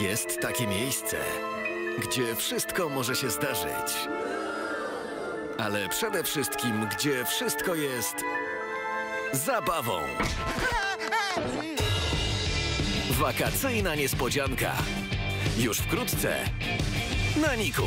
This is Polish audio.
Jest takie miejsce, gdzie wszystko może się zdarzyć. Ale przede wszystkim, gdzie wszystko jest zabawą. Wakacyjna niespodzianka. Już wkrótce na Niku.